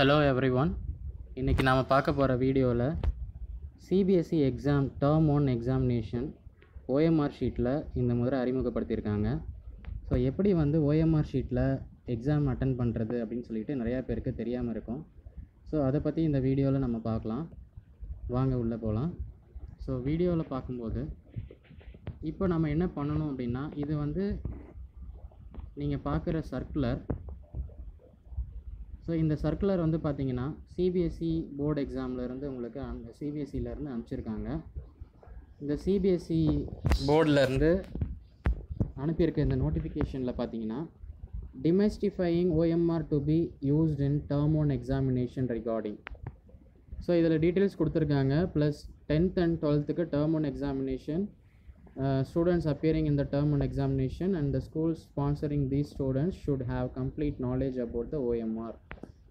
Hello every one இன்றைக்கி நாம் பார்க்க போகிற வீடியோவில் CBSE exam term one examination OMR ஷீட்டில் இந்த முறை அறிமுகப்படுத்தியிருக்காங்க. ஸோ எப்படி வந்து ஓஎம்ஆர் ஷீட்டில் எக்ஸாம் அட்டன் பண்ணுறது அப்படின்னு சொல்லிட்டு நிறையா பேருக்கு தெரியாமல் இருக்கும். ஸோ அதை பற்றி இந்த வீடியோவில் நம்ம பார்க்கலாம். வாங்க உள்ளே போகலாம் ஸோ வீடியோவில் பார்க்கும்போது இப்போ நம்ம என்ன பண்ணணும் அப்படின்னா இது வந்து நீங்கள் பார்க்குற சர்க்குலர் ஸோ இந்த சர்க்குலர் வந்து பார்த்தீங்கன்னா சிபிஎஸ்சி போர்டு எக்ஸாம்லேருந்து உங்களுக்கு அந்த சிபிஎஸ்சிலேருந்து அனுப்பிச்சிருக்காங்க. இந்த சிபிஎஸ்சி போர்டிலேருந்து அனுப்பியிருக்க இந்த நோட்டிஃபிகேஷனில் பார்த்தீங்கன்னா demystifying OMR to be used in term one examination regarding so இதில் டீட்டெயில்ஸ் கொடுத்துருக்காங்க. Plus tenth and டுவெல்த்துக்கு term one examination students appearing இந்த term one examination and and the schools sponsoring these students should have complete knowledge about the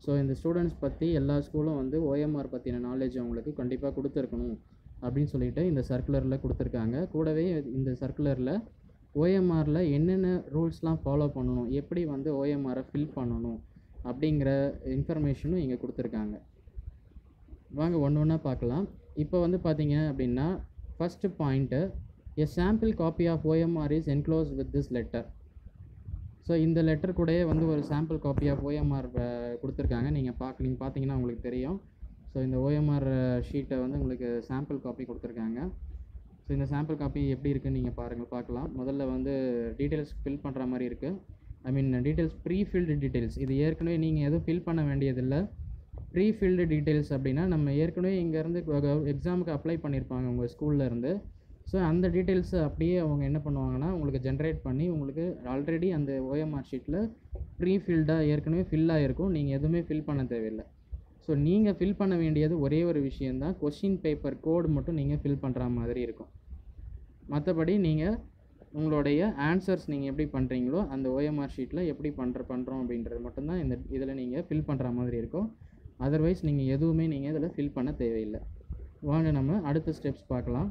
so இந்த students பற்றி எல்லா ஸ்கூலும் வந்து OMR பற்றின knowledge அவங்களுக்கு கண்டிப்பாக கொடுத்துருக்கணும் அப்படின்னு சொல்லிட்டு இந்த சர்க்குலரில் கொடுத்துருக்காங்க. கூடவே இந்த சர்க்குலரில் ஓஎம்ஆரில் என்னென்ன ரூல்ஸ்லாம் ஃபாலோ பண்ணணும் எப்படி வந்து ஓஎம்ஆரை ஃபில் பண்ணணும் அப்படிங்கிற இன்ஃபர்மேஷனும் இங்கே கொடுத்துருக்காங்க. வாங்க ஒன்று ஒன்றா பார்க்கலாம். இப்போ வந்து பார்த்தீங்க அப்படின்னா first point a sample copy of OMR is enclose with this letter so இந்த லெட்டர் கூடயே வந்து ஒரு சாம்பிள் காப்பியாக ஓஎம்ஆர் கொடுத்துருக்காங்க. நீங்கள் பார்க்க நீங்கள் பார்த்தீங்கன்னா உங்களுக்கு தெரியும். ஸோ இந்த ஓஎம்ஆர் ஷீட்டை வந்து உங்களுக்கு சாம்பிள் காப்பி கொடுத்துருக்காங்க. ஸோ இந்த சாம்பிள் காப்பி எப்படி இருக்குன்னு நீங்கள் பாருங்கள் பார்க்கலாம் முதல்ல வந்து டீட்டெயில்ஸ் ஃபில் பண்ணுற மாதிரி இருக்குது I mean details prefilled details இது ஏற்கனவே நீங்கள் எதுவும் ஃபில் பண்ண வேண்டியதில்லை. ப்ரீஃபில்டு டீட்டெயில்ஸ் அப்படின்னா நம்ம ஏற்கனவே இங்கேருந்து எக்ஸாமுக்கு அப்ளை பண்ணியிருப்பாங்க உங்கள் ஸ்கூல்லேருந்து ஸோ அந்த டீட்டெயில்ஸை அப்படியே அவங்க என்ன பண்ணுவாங்கன்னா உங்களுக்கு ஜென்ரேட் பண்ணி உங்களுக்கு ஆல்ரெடி அந்த ஓஎம்ஆர் ஷீட்டில் ப்ரீ ஃபில்டாக ஏற்கனவே ஃபில் ஆகிருக்கும் நீங்கள் எதுவுமே ஃபில் பண்ண தேவையில்லை. ஸோ நீங்கள் ஃபில் பண்ண வேண்டியது ஒரே ஒரு விஷயந்தான் கொஷின் பேப்பர் கோடு மட்டும் நீங்கள் ஃபில் பண்ணுற மாதிரி இருக்கும். மற்றபடி நீங்கள் உங்களுடைய ஆன்சர்ஸ் நீங்கள் எப்படி பண்ணுறீங்களோ அந்த ஓஎம்ஆர் ஷீட்டில் எப்படி பண்ணுற பண்ணுறோம் அப்படின்றது மட்டும்தான் இந்த இதில் நீங்கள் ஃபில் பண்ணுற மாதிரி இருக்கும். அதர்வைஸ் நீங்கள் எதுவுமே நீங்கள் இதில் ஃபில் பண்ண தேவையில்லை. வாங்க நம்ம அடுத்த ஸ்டெப்ஸ் பார்க்கலாம்.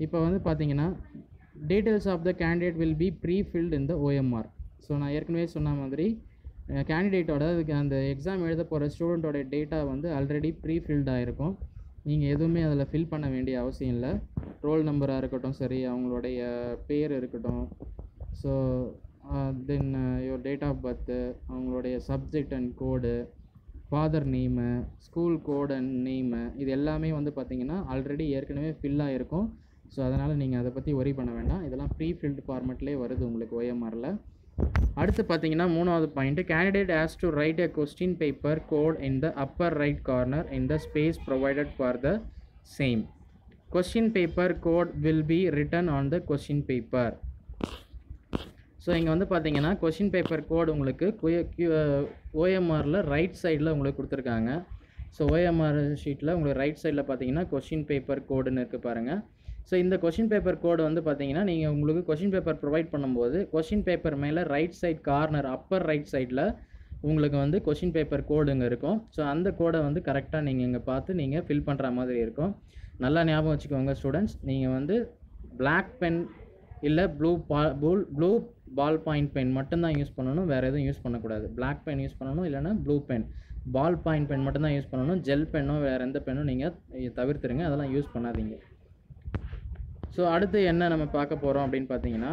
இப்போ வந்து பார்த்தீங்கன்னா details of the candidate will be pre filled இந்த ஓஎம்ஆர் ஸோ நான் ஏற்கனவே சொன்ன மாதிரி கேண்டிடேட்டோட அதுக்கு அந்த எக்ஸாம் எழுத போகிற ஸ்டூடெண்ட்டோட டேட்டா வந்து ஆல்ரெடி ப்ரீ ஃபில்டாக இருக்கும் நீங்கள் எதுவுமே அதில் ஃபில் பண்ண வேண்டிய அவசியம் இல்லை. ரோல் நம்பராக இருக்கட்டும் சரி அவங்களுடைய பேர் இருக்கட்டும். So then your date of birth அவங்களுடைய subject and code father name school code and name இது எல்லாமே வந்து பார்த்திங்கன்னா ஆல்ரெடி ஏற்கனவே ஃபில்லாக இருக்கும் ஸோ அதனால் நீங்கள் அதை பற்றி ஒரி பண்ண வேண்டாம். இதெல்லாம் ப்ரீ ஃபில்டு ஃபார்மெட்லேயே வருது உங்களுக்கு ஓஎம்ஆரில் அடுத்து பார்த்தீங்கன்னா மூணாவது point candidate has to write a question paper code in the upper right corner in the space provided for the same question paper code will be written on the question paper so இங்கே வந்து பார்த்தீங்கன்னா question paper code உங்களுக்கு ஓஎம்ஆரில் right சைடில் உங்களுக்கு கொடுத்துருக்காங்க. So OMR ஷீட்டில் உங்களுக்கு right சைடில் பார்த்தீங்கன்னா கொஷின் பேப்பர் கோடுன்னு இருக்குது பாருங்கள் ஸோ இந்த கொஷின் பேப்பர் கோடு வந்து பார்த்தீங்கன்னா நீங்கள் உங்களுக்கு கொஷின் பேப்பர் ப்ரொவைட் பண்ணும்போது கொஷின் பேப்பர் மேலே right side corner upper right சைடில் உங்களுக்கு வந்து கொஷின் பேப்பர் கோடுங்க இருக்கும். ஸோ அந்த கோடை வந்து கரெக்டாக நீங்கள் இங்கே பார்த்து நீங்கள் ஃபில் பண்ணுற மாதிரி இருக்கும். நல்லா ஞாபகம் வச்சுக்கோங்க ஸ்டூடெண்ட்ஸ் நீங்கள் வந்து பிளாக் பென் இல்லை ப்ளூ பா blue blue ball point pen மட்டும்தான் யூஸ் பண்ணணும். வேறு எதுவும் யூஸ் பண்ணக்கூடாது. பிளாக் பென் யூஸ் பண்ணணும் இல்லைனா blue pen ball point pen மட்டும்தான் யூஸ் பண்ணணும். ஜெல் பென்னோ வேறு எந்த பென்னும் நீங்கள் தவிர்த்துருங்க. அதெல்லாம் யூஸ் பண்ணாதீங்க. ஸோ அடுத்து என்ன நம்ம பார்க்க போகிறோம் அப்படின்னு பார்த்தீங்கன்னா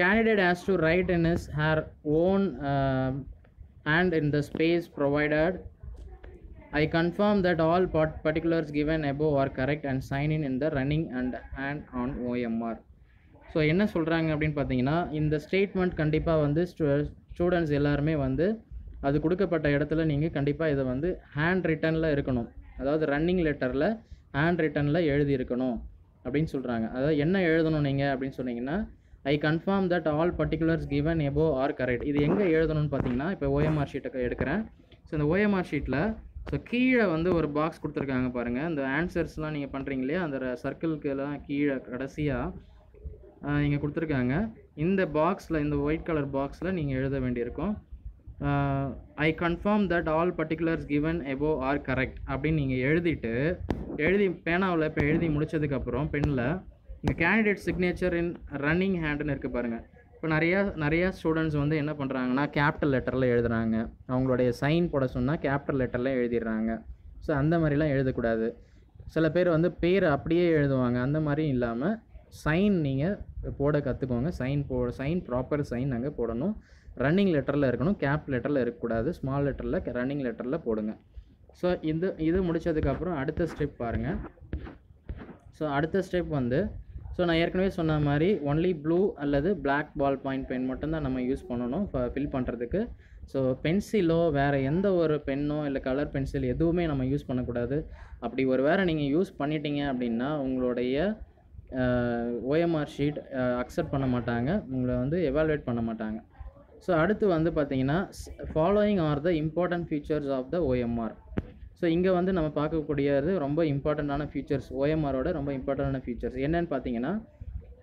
candidate has to write in his her own uh, and in the space provided. I confirm that all particulars particulars given above are correct and sign in in the running and hand on OMR so என்ன சொல்கிறாங்க அப்படின்னு பார்த்தீங்கன்னா இந்த statement கண்டிப்பாக வந்து students எல்லாருமே வந்து அது கொடுக்கப்பட்ட இடத்துல நீங்கள் கண்டிப்பாக இதை வந்து ஹேண்ட் ரிட்டனில் இருக்கணும். அதாவது ரன்னிங் லெட்டரில் ஹேண்ட் ரிட்டனில் எழுதியிருக்கணும் அப்படின்னு சொல்கிறாங்க அதாவது என்ன எழுதணும் நீங்கள் அப்படின்னு சொன்னீங்கன்னா I confirm that all particulars given above are correct இது எங்கே எழுதணும்னு பார்த்தீங்கன்னா இப்போ ஓஎம்ஆர் ஷீட்டை எடுக்கிறேன். ஸோ இந்த ஓஎம்ஆர் ஷீட்டில் ஸோ கீழே வந்து ஒரு பாக்ஸ் கொடுத்துருக்காங்க பாருங்கள் இந்த ஆன்சர்ஸ்லாம் நீங்கள் பண்ணுறீங்க இல்லையா? அந்த சர்க்கிள்க்கெல்லாம் கீழே கடைசியாக இங்கே கொடுத்துருக்காங்க. இந்த பாக்ஸில் இந்த ஒயிட் கலர் பாக்ஸில் நீங்கள் எழுத வேண்டியிருக்கும். I confirm that all particulars given above are correct அப்படின்னு நீங்கள் எழுதிட்டு எழுதி பேனாவில் இப்போ எழுதி முடிச்சதுக்கப்புறம் பெண்ணில் இங்கே கேண்டிடேட் சிக்னேச்சர் இன் ரன்னிங் ஹேண்டுன்னு இருக்குது பாருங்கள் இப்போ நிறையா நிறையா ஸ்டூடெண்ட்ஸ் வந்து என்ன பண்ணுறாங்கன்னா கேபிட்டல் லெட்டரில் எழுதுறாங்க. அவங்களுடைய சைன் போட சொன்னால் கேபிட்டல் லெட்டரில் எழுதிடுறாங்க. ஸோ அந்த மாதிரிலாம் எழுதக்கூடாது. சில பேர் வந்து பேர் அப்படியே எழுதுவாங்க. அந்த மாதிரி இல்லாமல் சைன் நீங்கள் போட கற்றுக்கோங்க சைன் போ சைன் ப்ராப்பர் சைன் அங்கே போடணும். ரன்னிங் லெட்டரில் இருக்கணும் கேப் லெட்டரில் இருக்கக்கூடாது ஸ்மால் லெட்டரில் ரன்னிங் லெட்டரில் போடுங்க. ஸோ இந்த இது முடிச்சதுக்கப்புறம் அடுத்த ஸ்டெப் பாருங்கள் ஸோ அடுத்த ஸ்டெப் வந்து ஸோ நான் ஏற்கனவே சொன்ன மாதிரி ஒன்லி ப்ளூ அல்லது பிளாக் பால் பாயிண்ட் பென் மட்டும்தான் நம்ம யூஸ் பண்ணணும் ஃபில் பண்ணுறதுக்கு ஸோ பென்சிலோ வேறு எந்த ஒரு பென்னோ இல்லை கலர் பென்சில் எதுவுமே நம்ம யூஸ் பண்ணக்கூடாது. அப்படி ஒரு வேளை நீங்கள் யூஸ் பண்ணிட்டீங்க அப்படின்னா உங்களுடைய ஓஎம்ஆர் ஷீட் அக்செப்ட் பண்ண மாட்டாங்க. உங்களை வந்து எவாலுவேட் பண்ண மாட்டாங்க. ஸோ அடுத்து வந்து பார்த்தீங்கன்னா following are the important features of the OMR so இங்கே வந்து நம்ம பார்க்கக்கூடியது ரொம்ப இம்பார்ட்டண்ட்டான ஃபீச்சர்ஸ் ஓஎம்ஆரோட ரொம்ப இம்பார்ட்டண்டான ஃபீச்சர்ஸ் என்னன்னு பார்த்தீங்கன்னா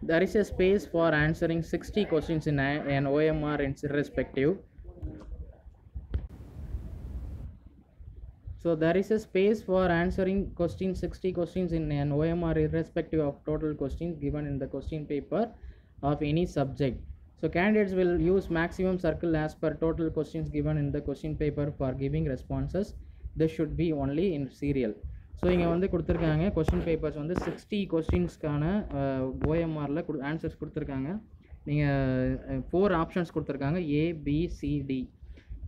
there is a space for answering 60 questions in a- an OMR irrespective So there is a space for answering questions 60 questions in an OMR irrespective of total questions given in the question paper of any subject. So candidates will use maximum circle as per total questions given in the question paper for giving responses. This should be only in serial. So இங்கே வந்து கொடுத்துருக்காங்க question papers வந்து sixty கொஸ்டின்ஸ்க்கான ஓஎம்ஆரில் கொடு answers கொடுத்துருக்காங்க நீங்கள் four options கொடுத்துருக்காங்க A B C D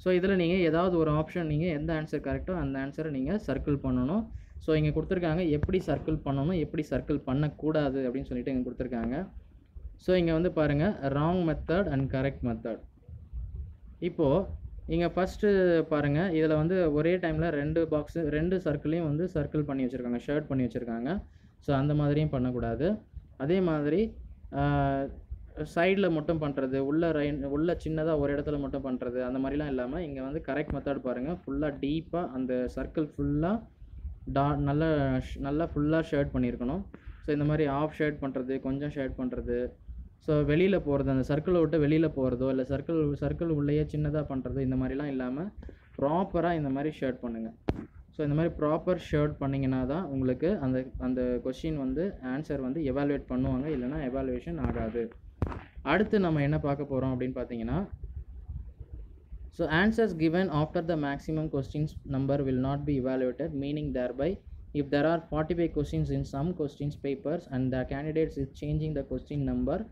so இதில் நீங்கள் ஏதாவது ஒரு ஆப்ஷன் நீங்கள் எந்த ஆன்சர் கரெக்டோ அந்த ஆன்சரை நீங்கள் சர்க்கிள் பண்ணணும் ஸோ இங்கே கொடுத்துருக்காங்க எப்படி சர்க்கிள் பண்ணணும் எப்படி சர்க்கிள் பண்ணக்கூடாது அப்படின்னு சொல்லிட்டு இங்கே கொடுத்துருக்காங்க ஸோ இங்கே வந்து பாருங்கள் wrong method and correct method இப்போது இங்கே ஃபஸ்ட்டு பாருங்கள் இதில் வந்து ஒரே டைமில் ரெண்டு பாக்ஸு ரெண்டு சர்க்கிளையும் வந்து சர்க்கிள் பண்ணி வச்சுருக்காங்க ஷர்ட் பண்ணி வச்சுருக்காங்க. ஸோ அந்த மாதிரியும் பண்ணக்கூடாது. அதே மாதிரி சைடில் மட்டும் பண்ணுறது உள்ள ரைன் உள்ள சின்னதாக ஒரு இடத்துல மட்டும் பண்ணுறது அந்த மாதிரிலாம் இல்லாமல் இங்கே வந்து கரெக்ட் மெத்தட் பாருங்கள் ஃபுல்லாக டீப்பாக அந்த சர்க்கிள் ஃபுல்லாக டா நல்லா நல்லா ஃபுல்லாக ஷேர்ட் பண்ணியிருக்கணும். ஸோ இந்த மாதிரி ஆஃப் ஷேர்ட் பண்ணுறது கொஞ்சம் ஷேர்ட் பண்ணுறது ஸோ வெளியில் போகிறது அந்த சர்க்கிளை விட்டு வெளியில் போகிறதோ இல்லை சர்க்கிள் சர்க்கிள் உள்ளேயே சின்னதாக பண்ணுறது இந்த மாதிரிலாம் இல்லாமல் ப்ராப்பராக இந்த மாதிரி ஷர்ட் பண்ணுங்கள் ஸோ இந்த மாதிரி ப்ராப்பர் ஷேர்ட் பண்ணிங்கன்னா தான் உங்களுக்கு அந்த அந்த கொஷின் வந்து ஆன்சர் வந்து எவாலுவேட் பண்ணுவாங்க. இல்லைன்னா எவாலுவேஷன் ஆகாது. அடுத்து நம்ம என்ன பார்க்க போகிறோம் அப்படின்னு பார்த்தீங்கன்னா so answers answers after the maximum questions number will not B be meaning meaning by if there are 45 questions in some questions papers and the candidates is changing the question number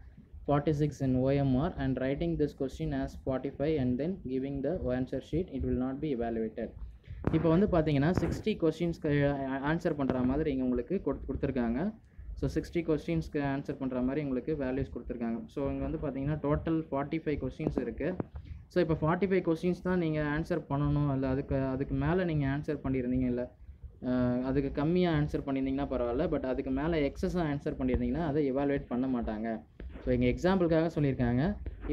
46 in OMR and writing this question as 45 and then giving the answer sheet, it will not be evaluated. இப்போ வந்து பார்த்தீங்கன்னா sixty கொஸ்டின்ஸ்க்கு answer பண்ணுற மாதிரி இங்கே உங்களுக்கு கொடுத்து கொடுத்துருக்காங்க. So sixty கொஸ்டின்ஸ்க்கு answer பண்ணுற மாதிரி உங்களுக்கு வேல்யூஸ் கொடுத்துருக்காங்க. ஸோ இங்கே வந்து பார்த்தீங்கன்னா டோட்டல் ஃபார்ட்டி ஃபைவ் கொஸ்டின்ஸ் இருக்குது ஸோ இப்போ ஃபார்ட்டி ஃபைவ் கொஸ்டின்ஸ் தான் நீங்கள் ஆன்சர் பண்ணணும் இல்லை அதுக்கு அதுக்கு மேலே நீங்கள் ஆன்சர் பண்ணியிருந்தீங்க இல்லை அதுக்கு கம்மியாக ஆன்சர் பண்ணியிருந்தீங்கன்னா பரவாயில்ல பட் அதுக்கு மேலே எக்ஸஸாக ஆன்சர் பண்ணியிருந்தீங்கன்னா அதை எவாலுவேட் பண்ண மாட்டாங்க. ஸோ இங்கே எக்ஸாம்பிளுக்காக சொல்லியிருக்காங்க.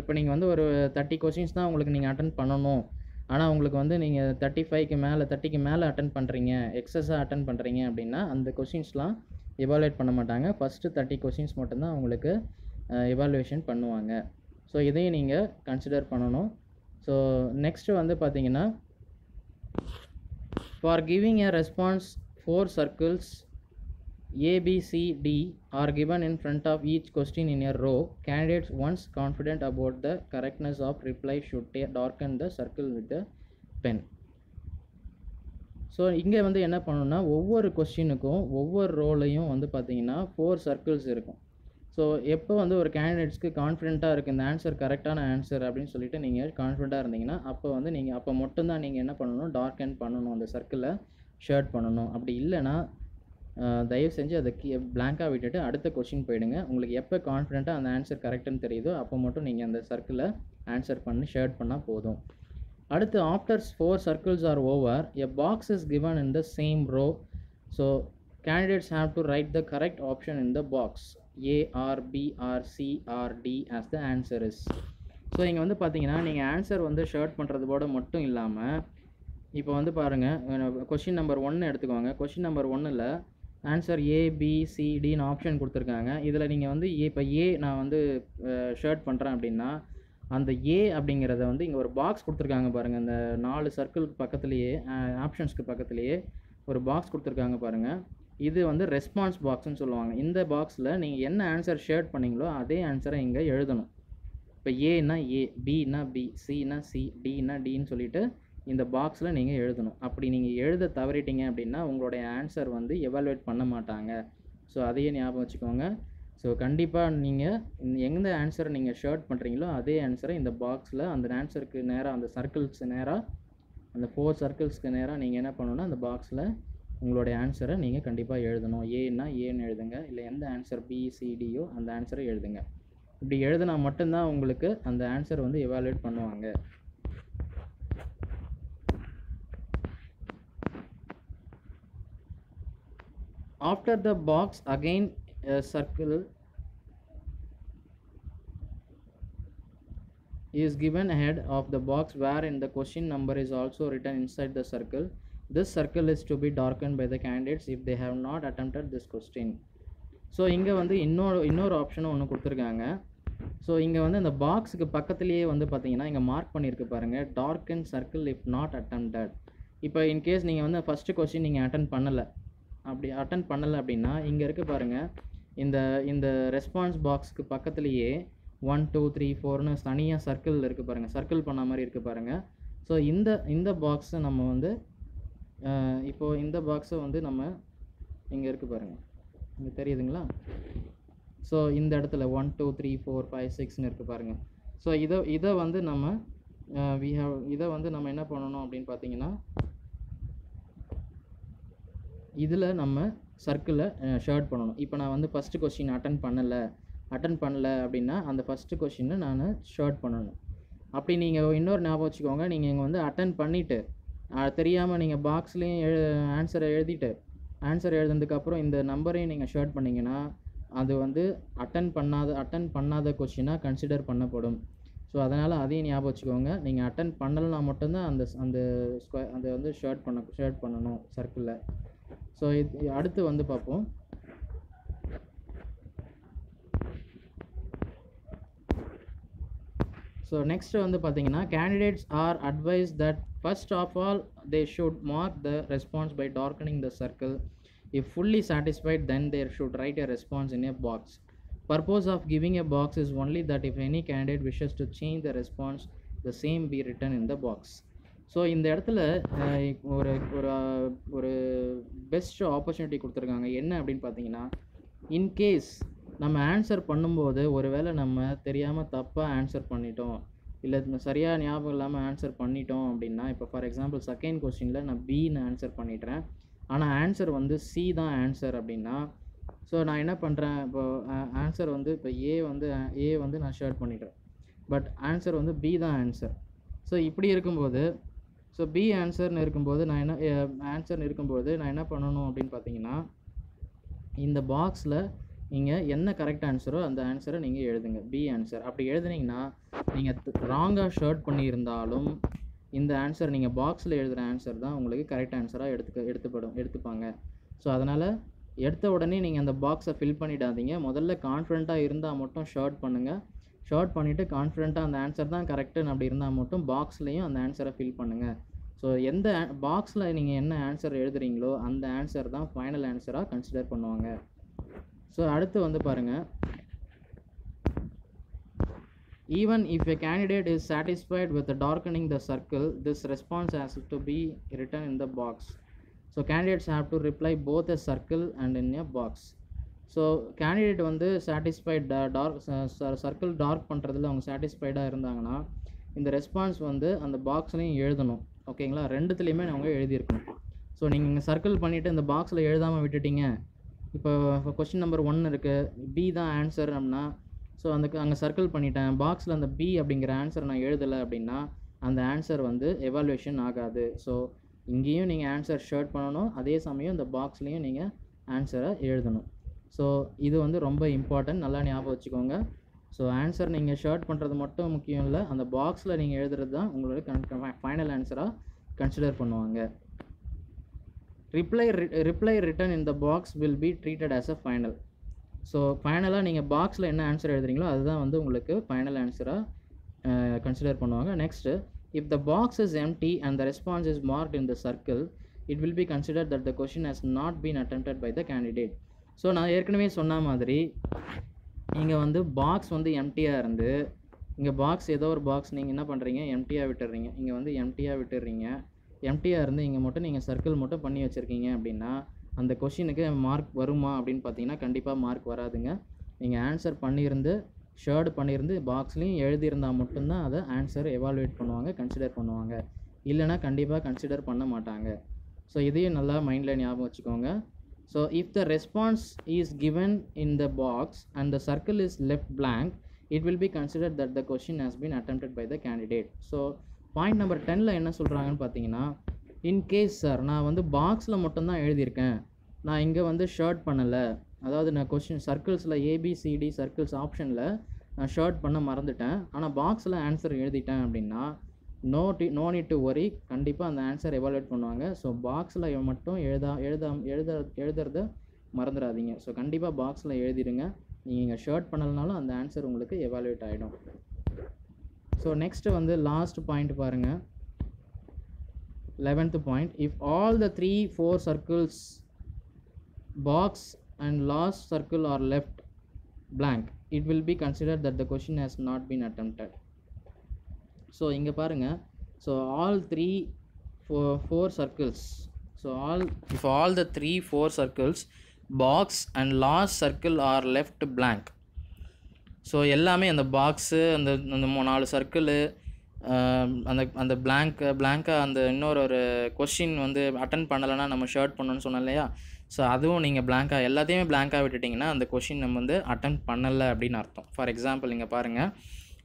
இப்போ நீங்கள் வந்து ஒரு தேர்ட்டி கொஷின்ஸ் தான் உங்களுக்கு நீங்கள் அட்டன் பண்ணணும். ஆனால் உங்களுக்கு வந்து நீங்கள் தேர்ட்டி ஃபைவ்க்கு மேலே தேர்ட்டிக்கு மேலே அட்டன் பண்ணுறீங்க எக்ஸஸாக அட்டன் பண்ணுறீங்க அப்படின்னா அந்த கொஷின்ஸ்லாம் எவாலுவேட் பண்ண மாட்டாங்க. ஃபஸ்ட்டு தேர்ட்டி கொஷின்ஸ் மட்டும்தான் உங்களுக்கு எவாலுவேஷன் பண்ணுவாங்க. ஸோ இதையும் நீங்கள் கன்சிடர் பண்ணணும். ஸோ நெக்ஸ்ட்டு வந்து பார்த்தீங்கன்னா for giving a response four circles A, B, C, D are given in front of each question in a row. Candidates, once confident about the correctness of reply, should ta- darken the circle with the pen. So இங்கே வந்து என்ன பண்ணணும்னா ஒவ்வொரு கொஸ்டினுக்கும் ஒவ்வொரு ரோலையும் வந்து பார்த்தீங்கன்னா four circles இருக்கும் so எப்போ வந்து ஒரு கேண்டிடேட்ஸ்க்கு கான்ஃபிடென்ட்டாக இருக்குது இந்த ஆன்சர் கரெக்டான ஆன்சர் அப்படின்னு சொல்லிட்டு நீங்கள் கான்ஃபிடென்ட்டாக இருந்தீங்கன்னா அப்போ வந்து நீங்கள் அப்போ மட்டும்தான் நீங்கள் என்ன பண்ணணும் டார்க் அண்ட் பண்ணணும் அந்த சர்க்கிளை ஷேர்ட் பண்ணணும் அப்படி இல்லைன்னா தயவு செஞ்சு அதை கீ பிளாங்காக விட்டுட்டு அடுத்த கொஷின் போயிடுங்க. உங்களுக்கு எப்போ கான்ஃபிடென்ட்டாக அந்த ஆன்சர் கரெக்டுன்னு தெரியுதோ அப்போ மட்டும் நீங்கள் அந்த சர்க்கிளை ஆன்சர் பண்ணி ஷேர்ட் பண்ணால் போதும். அடுத்து after four circles are over a box is given in the same row so candidates have to write the correct option in the box A or B or C or D as the answer is so இங்கே வந்து பார்த்தீங்கன்னா நீங்கள் answer வந்து shirt பண்ணுறதோட மட்டும் இல்லாமல் இப்போ வந்து பாருங்கள் கொஷின் நம்பர் ஒன்று எடுத்துக்கோங்க. கொஷின் நம்பர் ஒன்றில் ஆன்சர் ஏ பி சி டின்னு ஆப்ஷன் கொடுத்துருக்காங்க. இதில் நீங்கள் வந்து ஏ இப்போ ஏ நான் வந்து ஷர்ட் பண்ணுறேன் அப்படின்னா அந்த ஏ அப்படிங்கிறத வந்து இங்கே ஒரு பாக்ஸ் கொடுத்துருக்காங்க பாருங்கள் இந்த நாலு சர்க்கிளுக்கு பக்கத்துலேயே ஆப்ஷன்ஸ்க்கு பக்கத்துலேயே ஒரு பாக்ஸ் கொடுத்துருக்காங்க பாருங்கள் இது வந்து ரெஸ்பான்ஸ் பாக்ஸ்னு சொல்லுவாங்க. இந்த பாக்ஸில் நீங்கள் என்ன ஆன்சர் ஷேர்ட் பண்ணீங்களோ அதே ஆன்சரை இங்கே எழுதணும். இப்போ ஏன்னா ஏ பின்னா பி சின்னா சி டின்னா டின்னு சொல்லிவிட்டு இந்த பாக்ஸில் நீங்கள் எழுதணும். அப்படி நீங்கள் எழுத தவறிட்டீங்க அப்படின்னா உங்களுடைய ஆன்சர் வந்து எவாலுவேட் பண்ண மாட்டாங்க. ஸோ அதையே ஞாபகம் வச்சுக்கோங்க. ஸோ கண்டிப்பாக நீங்கள் எந்த ஆன்சரை நீங்கள் ஷர்ட் பண்ணுறீங்களோ அதே ஆன்சரை இந்த பாக்ஸில் அந்த ஆன்சருக்கு நேராக அந்த சர்க்கிள்ஸ் நேராக அந்த ஃபோர் சர்க்கிள்ஸ்க்கு நேராக நீங்கள் என்ன பண்ணணும்னா அந்த பாக்ஸில் உங்களுடைய ஆன்சரை நீங்கள் கண்டிப்பாக எழுதணும். ஏன்னா ஏன்னு எழுதுங்க. இல்லை எந்த ஆன்சர் பிசிடியோ அந்த ஆன்சரை எழுதுங்க. இப்படி எழுதினா மட்டும்தான் உங்களுக்கு அந்த ஆன்சர் வந்து எவாலுவேட் பண்ணுவாங்க. After the box again a circle is given ahead of the box wherein the question number is also written inside the circle this circle is to be darkened by the candidates if they have not attempted this question so இங்கே வந்து இன்னொரு இன்னொரு ஆப்ஷனும் ஒன்று கொடுத்துருக்காங்க so இங்கே வந்து இந்த பாக்ஸுக்கு பக்கத்துலேயே வந்து பார்த்தீங்கன்னா இங்கே மார்க் பண்ணியிருக்கு பாருங்கள் dark and circle if not attempted இப்போ இன்கேஸ் நீங்கள் வந்து ஃபஸ்ட்டு கொஸ்டின் நீங்கள் அட்டன் பண்ணலை அப்படி அட்டன் பண்ணலை அப்படின்னா இங்கே இருக்க பாருங்கள் இந்த இந்த ரெஸ்பான்ஸ் பாக்ஸ்க்கு பக்கத்துலேயே ஒன் டூ த்ரீ ஃபோர்னு தனியாக சர்க்கிள் இருக்குது பாருங்கள் சர்க்கிள் பண்ண மாதிரி இருக்குது பாருங்கள் ஸோ இந்த இந்த பாக்ஸை நம்ம வந்து இப்போது இப்போ இந்த பாக்ஸை வந்து நம்ம இங்கே இருக்குது பாருங்கள் இங்கே தெரியுதுங்களா? ஸோ இந்த இடத்துல one two three four five சிக்ஸ்னு இருக்குது பாருங்கள் ஸோ இதை இதை வந்து நம்ம வி ஹவ் இதை வந்து நம்ம என்ன பண்ணணும் அப்படின்னு பார்த்தீங்கன்னா இதில் நம்ம சர்க்கிளை ஷர்ட் பண்ணணும். இப்போ நான் வந்து ஃபஸ்ட்டு கொஷின் அட்டன் பண்ணலை. அட்டன் பண்ணல அப்படின்னா அந்த ஃபஸ்ட்டு கொஷினை நான் ஷர்ட் பண்ணணும். அப்படி நீங்கள் இன்னொரு ஞாபகம் வச்சுக்கோங்க. நீங்கள் இங்கே வந்து அட்டன் பண்ணிவிட்டு தெரியாமல் நீங்கள் பாக்ஸ்லேயும் எழு ஆன்சரை எழுதிட்டு ஆன்சர் எழுதுனதுக்கப்புறம் இந்த நம்பரையும் நீங்கள் ஷேர்ட் பண்ணிங்கன்னா அது வந்து அட்டன் பண்ணாத அட்டன் பண்ணாத கொஷினாக கன்சிடர் பண்ணப்படும். ஸோ அதனால் அதையும் ஞாபகம் வச்சுக்கோங்க. நீங்கள் அட்டன் பண்ணலைன்னா மட்டும்தான் அந்த அந்த ஸ்கொயர் அந்த வந்து ஷர்ட் பண்ண ஷேர்ட் பண்ணணும் சர்க்கிளில் ஸோ இது அடுத்து வந்து பார்ப்போம். ஸோ நெக்ஸ்ட் வந்து பார்த்தீங்கன்னா candidates are advise that first of all they should mark the response by darkening the circle if fully satisfied then there should write a response in a box purpose of giving a box is only that if any candidate wishes to change the response the same be written in the box so இந்த இடத்துல ஒரு ஒரு ஒரு best opportunity கொடுத்துருக்காங்க. என்ன அப்படின்னு பார்த்தீங்கன்னா in case நம்ம ஆன்சர் பண்ணும்போது ஒருவேளை நம்ம தெரியாமல் தப்பாக ஆன்சர் பண்ணிட்டோம். இல்லை சரியாக ஞாபகம் இல்லாமல் ஆன்சர் பண்ணிட்டோம் அப்படின்னா இப்போ ஃபார் எக்ஸாம்பிள் செகண்ட் கொஸ்டினில் நான் பின்னு ஆன்சர் பண்ணிடுறேன். ஆனால் ஆன்சர் வந்து சி தான் ஆன்சர் அப்படின்னா ஸோ நான் என்ன பண்ணுறேன் இப்போ ஆன்சர் வந்து இப்போ ஏ வந்து ஏ வந்து நான் ஷேர் பண்ணிடுறேன். பட் ஆன்சர் வந்து பி தான் ஆன்சர் ஸோ இப்படி இருக்கும்போது ஸோ பி ஆன்சர்னு இருக்கும்போது நான் என்ன ஆன்சர்னு இருக்கும்போது நான் என்ன பண்ணணும் அப்படின்னு பார்த்தீங்கன்னா இந்த பாக்ஸில் நீங்கள் என்ன கரெக்ட் ஆன்சரோ அந்த ஆன்சரை நீங்கள் எழுதுங்க. பி ஆன்சர் அப்படி எழுதுனீங்கன்னா நீங்கள் ராங்காக ஷர்ட் பண்ணியிருந்தாலும் இந்த ஆன்சர் நீங்கள் பாக்ஸில் எழுதுகிற ஆன்சர் தான் உங்களுக்கு கரெக்ட் ஆன்சராக எடுத்துக்க எடுத்துப்படும் எடுத்துப்பாங்க. ஸோ அதனால் எடுத்த உடனே நீங்கள் அந்த பாக்ஸை ஃபில் பண்ணிடாதீங்க. முதல்ல கான்ஃபிடண்ட்டாக இருந்தால் மட்டும் ஷர்ட் பண்ணுங்கள் ஷார்ட் பண்ணிவிட்டு கான்ஃபிடென்ட்டாக அந்த ஆன்சர் தான் கரெக்டுன்னு அப்படி இருந்தால் மட்டும் பாக்ஸ்லேயும் அந்த ஆன்சரை ஃபில் பண்ணுங்கள் ஸோ எந்த பாக்ஸில் நீங்கள் என்ன ஆன்சர் எழுதுறீங்களோ அந்த ஆன்சர் தான் ஃபைனல் ஆன்சராக கன்சிடர் பண்ணுவாங்க. ஸோ அடுத்து வந்து பாருங்கள் even if a candidate is satisfied with darkening the circle this response has to be written in the box so candidates have to reply both a circle and in a box so candidate வந்து satisfied dark circle dark பண்ணுறதுல அவங்க சாட்டிஸ்ஃபைடாக இருந்தாங்கன்னா இந்த response வந்து அந்த பாக்ஸ்லையும் எழுதணும். ஓகேங்களா ரெண்டுத்துலேயுமே அவங்க எழுதியிருக்கணும். ஸோ நீங்கள் இங்கே சர்க்கிள் பண்ணிவிட்டு இந்த பாக்ஸில் எழுதாமல் விட்டுட்டீங்க. இப்போ கொஸ்டின் நம்பர் ஒன் இருக்குது பி தான் ஆன்சர் அப்படின்னா ஸோ அந்த அங்கே சர்க்கிள் பண்ணிட்டேன். பாக்ஸில் அந்த பி அப்படிங்கிற ஆன்சர் நான் எழுதலை அப்படின்னா அந்த ஆன்சர் வந்து எவாலுவேஷன் ஆகாது. ஸோ இங்கேயும் நீங்கள் ஆன்சர் ஷர்ட் பண்ணணும். அதே சமயம் இந்த பாக்ஸ்லேயும் நீங்கள் ஆன்சரை எழுதணும். ஸோ இது வந்து ரொம்ப இம்பார்ட்டன்ட் நல்லா ஞாபகம் வச்சுக்கோங்க. ஸோ ஆன்சர் நீங்கள் ஷர்ட் பண்ணுறது மட்டும் முக்கியம் இல்லை. அந்த பாக்ஸில் நீங்கள் எழுதுறது தான் உங்களோட கன் ஃபைனல் ஆன்சராக கன்சிடர் பண்ணுவாங்க. Reply reply written in the box will be treated as a final so ஃபைனலாக நீங்கள் பாக்ஸில் என்ன ஆன்சர் எழுதுறீங்களோ அதுதான் வந்து உங்களுக்கு ஃபைனல் ஆன்சராக கன்சிடர் பண்ணுவாங்க. Next if the box is empty and the response is marked in the circle it will be consider that the question has not been attempted by the candidate so நான் ஏற்கனவே சொன்ன மாதிரி இங்கே வந்து box வந்து எம்டியாக இருந்து இங்கே பாக்ஸ் ஏதோ ஒரு பாக்ஸ் நீங்கள் என்ன பண்ணுறீங்க எம்டியாக விட்டுறீங்க. இங்கே வந்து எம்டியாக விட்டுறீங்க. எம்டியாக இருந்து இங்கே மட்டும் நீங்கள் சர்க்கிள் மட்டும் பண்ணி வச்சுருக்கீங்க அப்படின்னா அந்த கொஷினுக்கு மார்க் வருமா அப்படின்னு பார்த்தீங்கன்னா கண்டிப்பாக மார்க் வராதுங்க. நீங்கள் ஆன்சர் பண்ணியிருந்து ஷேர்டு பண்ணியிருந்து பாக்ஸ்லேயும் எழுதியிருந்தால் மட்டும்தான் அதை ஆன்சர் எவாலுவேட் பண்ணுவாங்க கன்சிடர் பண்ணுவாங்க. இல்லைனா கண்டிப்பாக கன்சிடர் பண்ண மாட்டாங்க. ஸோ இதையும் நல்லா மைண்டில் ஞாபகம் வச்சுக்கோங்க. So if the response is given in the box and the circle is left blank it will be considered that the question has been attempted by the candidate. So point number டெனில் என்ன சொல்கிறாங்கன்னு பார்த்தீங்கன்னா in case sir நான் வந்து பாக்ஸில் மட்டும்தான் எழுதியிருக்கேன். நான் இங்கே வந்து ஷர்ட் பண்ணலை. அதாவது நான் கொஷின் சர்க்கிள்ஸில் ஏபிசிடி சர்க்கிள்ஸ் ஆப்ஷனில் நான் ஷர்ட் பண்ண மறந்துட்டேன். ஆனால் பாக்ஸில் ஆன்சர் எழுதிட்டேன் அப்படின்னா நோ டி நோ நீட் டு ஒரி கண்டிப்பாக அந்த ஆன்சர் எவாலுவேட் பண்ணுவாங்க. ஸோ பாக்ஸில் மட்டும் எழுதா எழுதா எழுத எழுதுறத மறந்துடாதீங்க ஸோ கண்டிப்பாக பாக்ஸில் எழுதிடுங்க நீங்கள் ஷர்ட் பண்ணலனாலும் அந்த ஆன்சர் உங்களுக்கு எவாலுவேட் ஆகிடும் ஸோ நெக்ஸ்ட்டு வந்து லாஸ்ட் பாயிண்ட் பாருங்கள் eleventh point if all the three four circles box and last circle are left blank it will be considered that the question has not been attempted. So இங்கே பாருங்கள் so all three four four circles so all if all the three four circles box and last circle are left blank so எல்லாமே அந்த box அந்த அந்த நாலு circle அந்த அந்த blank பிளாங்காக அந்த இன்னொரு ஒரு கொஷின் வந்து அட்டன் பண்ணலைன்னா நம்ம ஷர்ட் பண்ணணும்னு சொன்னோம் இல்லையா? ஸோ அதுவும் நீங்கள் பிளாங்காக எல்லாத்தையுமே பிளாங்காக விட்டுட்டிங்கன்னா அந்த கொஷின் நம்ம வந்து அட்டன் பண்ணலை அப்படின்னு அர்த்தம். ஃபார் எக்ஸாம்பிள் இங்கே பாருங்கள்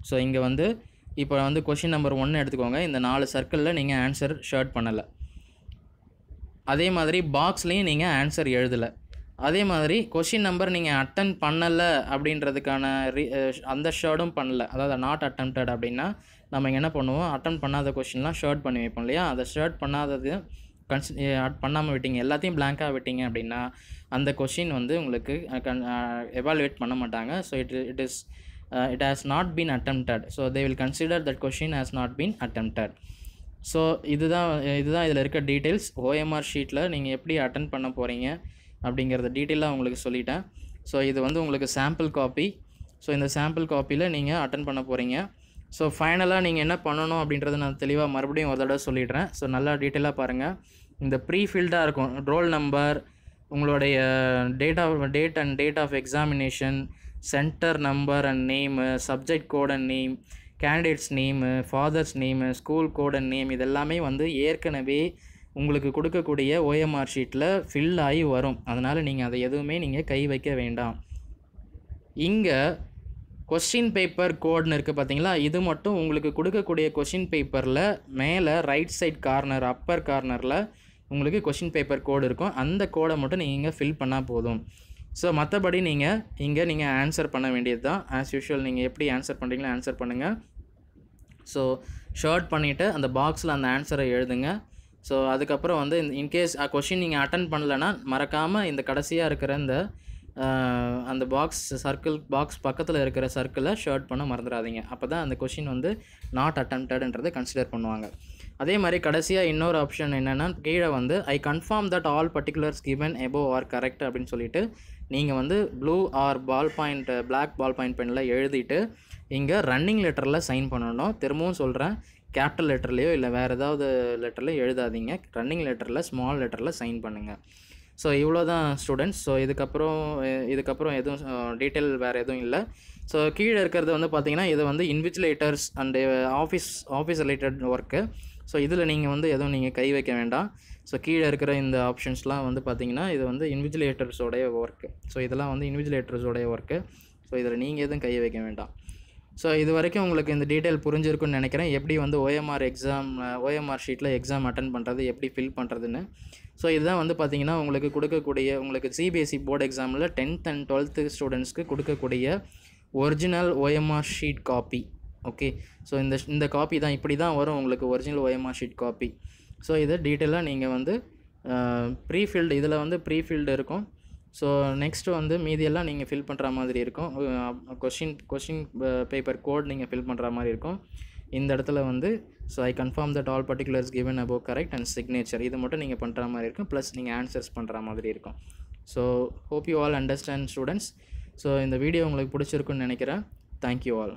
ஸோ இங்கே வந்து இப்போ வந்து கொஷின் நம்பர் ஒன்று எடுத்துக்கோங்க. இந்த நாலு சர்க்கிளில் நீங்கள் ஆன்சர் ஷர்ட் பண்ணலை. அதே மாதிரி பாக்ஸ்லேயும் நீங்கள் ஆன்சர் எழுதலை. அதே மாதிரி கொஷின் நம்பர் நீங்கள் அட்டன் பண்ணலை அப்படின்றதுக்கான ரீ அந்த ஷர்டும் பண்ணல. அதாவது நாட் அட்டம்ப்டட் அப்படின்னா நம்ம என்ன பண்ணுவோம்? அட்டன் பண்ணாத கொஷின்லாம் ஷர்ட் பண்ணி வைப்போம் இல்லையா? அதை ஷர்ட் பண்ணாதது கன்ஸ் பண்ணாமல் விட்டீங்க. எல்லாத்தையும் பிளாங்காக விட்டீங்க அப்படின்னா அந்த கொஷின் வந்து உங்களுக்கு கன் எவாலுவேட் பண்ண மாட்டாங்க. So it it is it has not been attempted. So they will consider that question has not been attempted. So இதுதான் இதுதான் இதில் இருக்க டீட்டெயில்ஸ் ஓஎம்ஆர் ஷீட்டில் நீங்கள் எப்படி அட்டன் பண்ண போகிறீங்க அப்படிங்கிறத டீட்டெயிலாக உங்களுக்கு சொல்லிட்டேன். ஸோ இது வந்து உங்களுக்கு சாம்பிள் காப்பி ஸோ இந்த சாம்பிள் காப்பியில் நீங்கள் அட்டன் பண்ண போகிறீங்க ஸோ ஃபைனலாக நீங்கள் என்ன பண்ணணும் அப்படின்றத நான் தெளிவாக மறுபடியும் ஒரு தடவை சொல்லிடுறேன். ஸோ நல்லா டீட்டெயிலாக பாருங்கள் இந்த ப்ரீஃபில்டாக இருக்கும். ரோல் நம்பர் உங்களுடைய date of date and date of examination centre number and name subject code and name candidate's name father's name school code and name இதெல்லாமே வந்து ஏற்கனவே உங்களுக்கு கொடுக்கக்கூடிய ஓஎம்ஆர் ஷீட்டில் ஃபில் ஆகி வரும். அதனால் நீங்கள் அதை எதுவுமே நீங்கள் கை வைக்க வேண்டாம். இங்கே கொஸ்டின் பேப்பர் கோட்னு இருக்குது பார்த்தீங்களா இது மட்டும் உங்களுக்கு கொடுக்கக்கூடிய கொஷின் பேப்பரில் மேலே ரைட் சைட் கார்னர் அப்பர் கார்னரில் உங்களுக்கு கொஷின் பேப்பர் கோடு இருக்கும். அந்த கோடை மட்டும் நீங்கள் ஃபில் பண்ணால் போதும். ஸோ மற்றபடி நீங்கள் இங்கே நீங்கள் ஆன்சர் பண்ண வேண்டியது தான் ஆஸ் யூஷுவல் நீங்கள் எப்படி ஆன்சர் பண்ணுறீங்களோ ஆன்சர் பண்ணுங்கள் ஸோ ஷர்ட் பண்ணிவிட்டு அந்த பாக்ஸில் அந்த ஆன்சரை எழுதுங்க. ஸோ அதுக்கப்புறம் வந்து இன்கேஸ் கொஷின் நீங்கள் அட்டன் பண்ணலைன்னா மறக்காமல் இந்த கடைசியாக இருக்கிற இந்த அந்த பாக்ஸ் சர்க்கிள் பாக்ஸ் பக்கத்தில் இருக்கிற சர்க்கிளை ஷர்ட் பண்ண மறந்துடாதீங்க. அப்போ தான் அந்த கொஷின் வந்து நாட் அட்டம்ப்டட்ன்றதை கன்சிடர் பண்ணுவாங்க. அதே மாதிரி கடைசியாக இன்னொரு ஆப்ஷன் என்னென்னா கீழே வந்து I confirm that all particulars given above are correct அப்படின்னு சொல்லிட்டு நீங்கள் வந்து blue or ball point black ball point பெனில் எழுதிட்டு இங்கே ரன்னிங் லெட்டரில் சைன் பண்ணணும். திரும்பவும் சொல்கிறேன் கேபிட்டல் லெட்டர்லேயோ இல்லை வேறு ஏதாவது லெட்டர்லையோ எழுதாதீங்க. ரன்னிங் லெட்டரில் ஸ்மால் லெட்டரில் சைன் பண்ணுங்கள் ஸோ இவ்வளோ தான் ஸ்டூடெண்ட்ஸ் ஸோ இதுக்கப்புறம் இதுக்கப்புறம் எதுவும் டீட்டெயில் வேறு எதுவும் இல்லை. ஸோ கீழே இருக்கிறது வந்து பார்த்தீங்கன்னா இது வந்து invigilators and office office related work so இதில் நீங்கள் வந்து எதுவும் நீங்கள் கை வைக்க வேண்டாம். ஸோ கீழே இருக்கிற இந்த ஆப்ஷன்ஸ்லாம் வந்து பார்த்தீங்கன்னா இது வந்து இன்விஜிலேட்டர்ஸோடைய ஒர்க்கு ஸோ இதெல்லாம் வந்து இன்விஜிலேட்டர்ஸோடைய ஒர்க்கு ஸோ இதில் நீங்கள் எதுவும் கை வைக்க வேண்டாம். ஸோ இது வரைக்கும் உங்களுக்கு இந்த டீட்டெயில் புரிஞ்சிருக்குன்னு நினைக்கிறேன். எப்படி வந்து ஓஎம்ஆர் எக்ஸாம் ஓஎம்ஆர் ஷீட்டில் எக்ஸாம் அட்டன் பண்ணுறது எப்படி ஃபில் பண்ணுறதுன்னு ஸோ இதுதான் வந்து பார்த்திங்கன்னா உங்களுக்கு கொடுக்கக்கூடிய உங்களுக்கு சிபிஎஸ்சி போர்டு எக்ஸாமில் டென்த் அண்ட் டுவெல்த்து ஸ்டூடெண்ட்ஸ்க்கு கொடுக்கக்கூடிய original OMR sheet copy okay so இந்த இந்த காப்பி தான் இப்படி தான் வரும் உங்களுக்கு original OMR sheet copy so இதை டீட்டெயிலாக நீங்கள் வந்து ப்ரீஃபில்டு இதில் வந்து ப்ரீஃபில்டு இருக்கும். ஸோ நெக்ஸ்ட்டு வந்து மீதியெல்லாம் நீங்கள் ஃபில் பண்ணுற மாதிரி இருக்கும். கொஷின் கொஷின் பேப்பர் கோட் நீங்கள் ஃபில் பண்ணுற மாதிரி இருக்கும். இந்த இடத்துல வந்து so I confirm that all particulars given above correct and signature இது மட்டும் நீங்கள் பண்ணுற மாதிரி இருக்கும். ப்ளஸ் நீங்கள் ஆன்சர்ஸ் பண்ணுற மாதிரி இருக்கும். So hope you all understand students so இந்த வீடியோ உங்களுக்கு பிடிச்சிருக்குன்னு நினைக்கிறேன். Thank you all